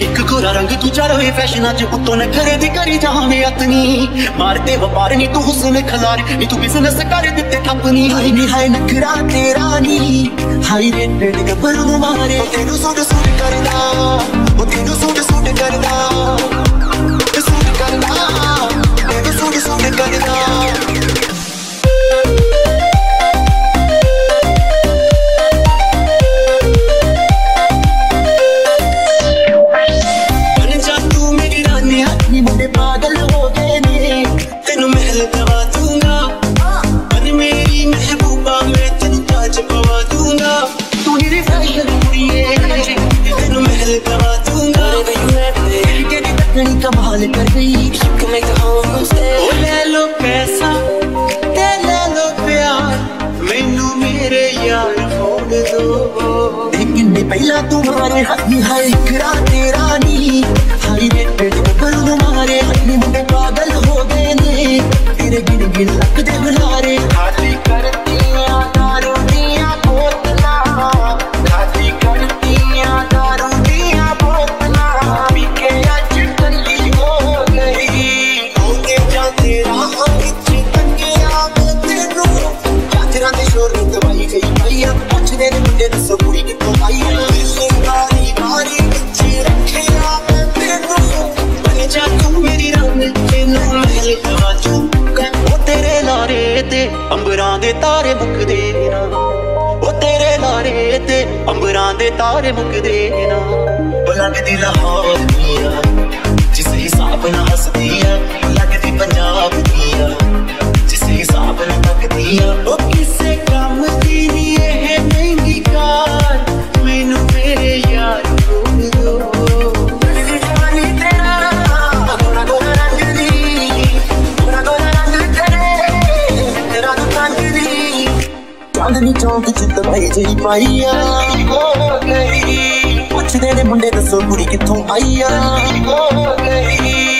ਇੱਕ ਗੋਰਾ ਰੰਗ ਤੂੰ ਚੜਵੇ ਫੈਸ਼ਨਾਂ ਚ ਉੱਤੋਂ ਨਖਰੇ ਦੀ ਕਰੀ ਜਾਵੇਂ ਅਤਨੀ। ਮਾਰਦੇ ਵਪਾਰ ਨਹੀਂ ਤੂੰ ਹੁਸਨ ਖਲਾਰ ਨਹੀਂ ਤੂੰ ਬਿਜ਼ਨਸ ਕਰ ਦਿੱਤੇ ਕੰਪਨੀ ਹਾਈ ਨਹੀਂ ਹਾਈ ਨਖਰਾ ਤੇਰਾ ਨਹੀਂ ਹਾਈ ਰੇਟਡ ਗੱਬਰ ਮਾਰੇ। ਤੈਨੂੰ ਸੁਣ ਸੂਟ ਕਰਦਾ, ਉਹ ਤੈਨੂੰ ਸੂਟ ਸੂਟ ਕਰਦਾ। पगड़ी कमाल कर गई। शुक्र में कहाँ ले लो पैसा ते ले लो प्यार। मैनू मेरे यार छोड़ दो। लेकिन पहला तुम्हारे हाथ है इकरार ਪੁੱਛਦੇ ਮੁੰਡੇ ਦੱਸੋ ਕੁੜੀ ਕਿੱਥੋਂ ਆਈ ਆ ਦਿੱਲੀ ਵਿੱਚ ਰੱਖਿਆ ਮੈਂ ਤੈਨੂੰ ਬਣ ਜਾ ਤੂੰ ਮੇਰੀ ਰੰਗ ਤੈਨੂੰ ਮਹਿਲ ਦਵਾ ਚੁੱਕਾ ਉਹ ਤੇਰੇ ਲਾਰੇ ਤੇ ਅੰਬਰਾਂ ਦੇ ਤਾਰੇ ਮੁੱਕਦੇ ਨਾ ਉਹ ਤੇਰੇ ਲਾਰੇ ਤੇ ਅੰਬਰਾਂ ਦੇ ਤਾਰੇ ਮੁੱਕਦੇ ਨਾ ਉਹ ਲੱਗਦੀ ਲਾਹੌਰ ਦੀਆਂ ਜਿਸ ਹਿਸਾਬ ਨਾਲ ਹੱਸਦੀ ਆ ਲੱਗਦੀ ਪੰਜਾਬ ਦੀਆਂ ਜਿਸ ਹਿਸਾਬ ਨਾਲ ਤੱਕਦੀ ਆ ਚਾਂਦਨੀ ਚੌਂਕ ਚ ਦਵਾਈ ਜਈ ਪਾਈ ਆ। ਹੋ ਗਈ ਪੁੱਛਦੇ ਨੇ ਮੁੰਡੇ ਦੱਸੋ ਕੁੜੀ ਕਿੱਥੋਂ ਆਈ ਆ। ਹੋ ਗਈ